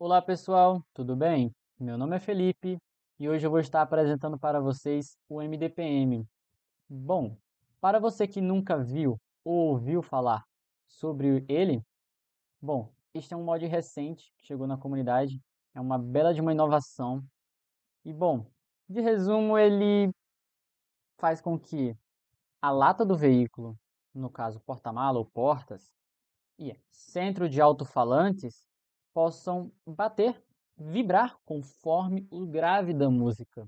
Olá pessoal, tudo bem? Meu nome é Felipe e hoje eu vou estar apresentando para vocês o MDPM. Bom, para você que nunca viu ou ouviu falar sobre ele, bom, este é um mod recente que chegou na comunidade, é uma bela de uma inovação. E bom, de resumo, ele faz com que a lata do veículo, no caso porta-mala ou portas, e centro de alto-falantes possam bater, vibrar conforme o grave da música.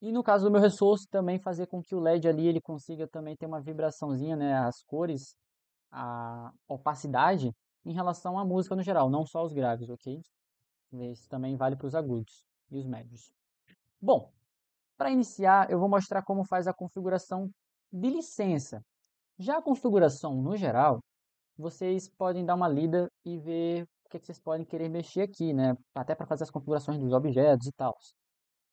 E no caso do meu ressource, também fazer com que o LED ali ele consiga também ter uma vibraçãozinha, né, as cores, a opacidade em relação à música no geral, não só os graves, ok? Isso também vale para os agudos e os médios. Bom, para iniciar, eu vou mostrar como faz a configuração de licença. Já a configuração no geral, vocês podem dar uma lida e ver que, é que vocês podem querer mexer aqui, né? Até para fazer as configurações dos objetos e tal.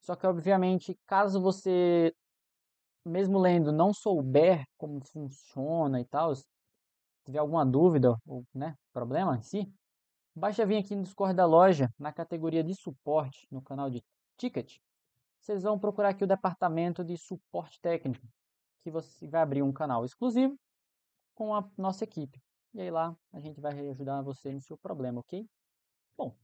Só que, obviamente, caso você, mesmo lendo, não souber como funciona e tal, tiver alguma dúvida ou né, problema em si, basta vir aqui no Discord da loja, na categoria de suporte, no canal de ticket. Vocês vão procurar aqui o departamento de suporte técnico, que você vai abrir um canal exclusivo com a nossa equipe. E aí lá a gente vai ajudar você no seu problema, ok? Bom,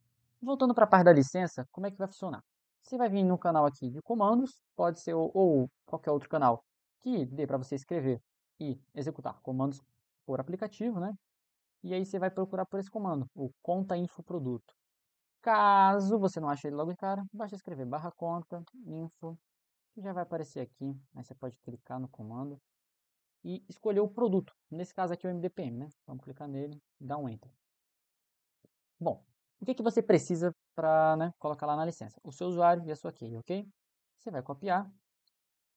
voltando para a parte da licença, como é que vai funcionar? Você vai vir no canal aqui de comandos, pode ser ou, ou qualquer outro canal que dê para você escrever e executar comandos por aplicativo, né? E aí você vai procurar por esse comando, o conta info produto. Caso você não ache ele logo de cara, basta escrever barra conta info, que já vai aparecer aqui. Aí você pode clicar no comando e escolher o produto. Nesse caso aqui é o MDPM, né? Vamos clicar nele e dar um Enter. Bom, o que, que você precisa para né, colocar lá na licença? O seu usuário e a sua key, ok? Você vai copiar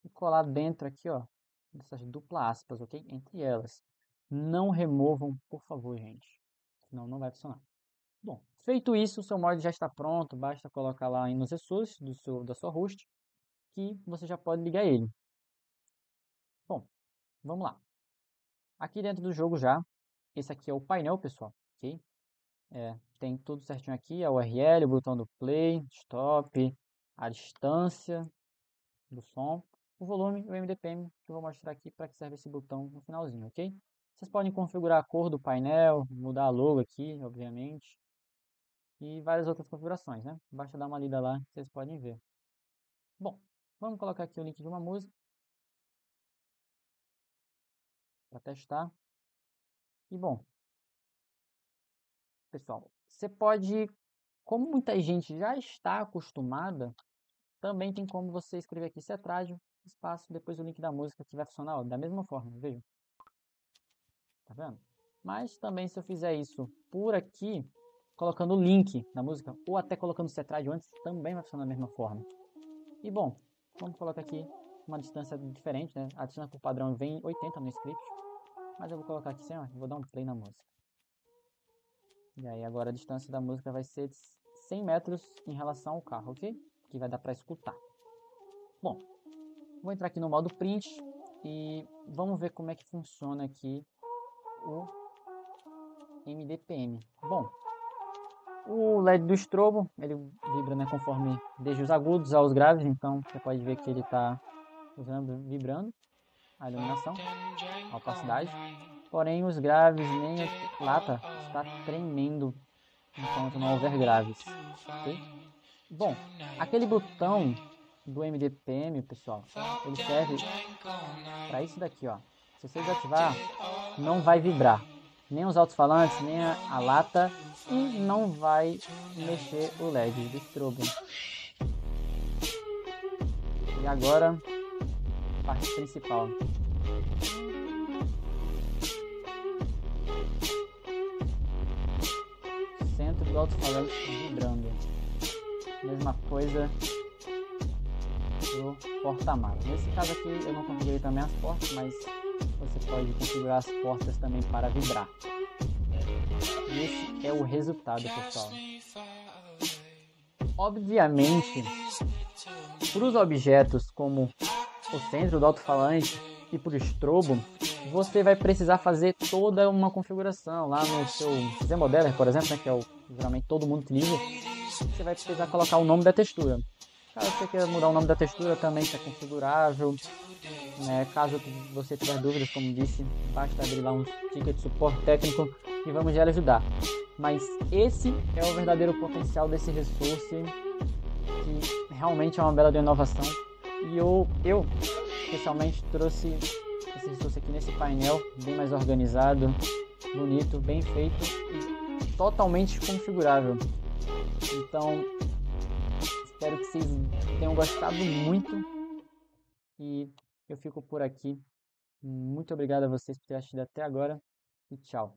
e colar dentro aqui, ó, dessas dupla aspas, ok? Entre elas. Não removam, por favor, gente. Senão não vai funcionar. Bom, feito isso, o seu mod já está pronto. Basta colocar lá nos recursos do seu, da sua host que você já pode ligar ele. Vamos lá. Aqui dentro do jogo já, esse aqui é o painel, pessoal, ok? É, tem tudo certinho aqui, a URL, o botão do play, stop, a distância do som, o volume e o MDPM, que eu vou mostrar aqui para que serve esse botão no finalzinho, ok? Vocês podem configurar a cor do painel, mudar a logo aqui, obviamente, e várias outras configurações, né? Basta dar uma lida lá, vocês podem ver. Bom, vamos colocar aqui o link de uma música. Para testar. E bom, pessoal, você pode, como muita gente já está acostumada, também tem como você escrever aqui Cetrádio, espaço, depois o link da música que vai funcionar ó, da mesma forma, veja. Tá vendo? Mas também se eu fizer isso por aqui, colocando o link da música, ou até colocando o antes, também vai funcionar da mesma forma. E bom, vamos colocar aqui uma distância diferente, né? A distância por padrão vem 80 no script. Mas eu vou colocar aqui sem, vou dar um play na música. E aí agora a distância da música vai ser 100 metros em relação ao carro, ok? Que vai dar para escutar. Bom, vou entrar aqui no modo print e vamos ver como é que funciona aqui o MDPM. Bom, o LED do estrobo, ele vibra né, conforme desde os agudos aos graves, então você pode ver que ele está vibrando a iluminação, a opacidade. Porém, os graves nem a lata está tremendo enquanto não houver graves. Okay? Bom, aquele botão do MDPM, pessoal, ele serve para isso daqui, ó. Se você desativar, não vai vibrar nem os alto-falantes, nem a, a, lata e não vai mexer o LED do strobo. E agora parte principal. Centro do alto-falante vibrando. Mesma coisa do porta-malas. Nesse caso aqui eu não configurei também as portas, mas você pode configurar as portas também para vibrar. E esse é o resultado, pessoal. Obviamente, para os objetos como o centro do alto-falante e por estrobo, você vai precisar fazer toda uma configuração lá no seu Zemodeller, por exemplo, né, que é o geralmente todo mundo utiliza. Você vai precisar colocar o nome da textura. Caso você queira mudar o nome da textura, também está configurável. Né? Caso você tiver dúvidas, como disse, basta abrir lá um ticket de suporte técnico e vamos já lhe ajudar. Mas esse é o verdadeiro potencial desse resource, que realmente é uma bela de inovação. E eu, eu especialmente trouxe esse resource aqui nesse painel, bem mais organizado, bonito, bem feito e totalmente configurável. Então, Espero que vocês tenham gostado muito. E eu fico por aqui. Muito obrigado a vocês por terem assistido até agora. E tchau.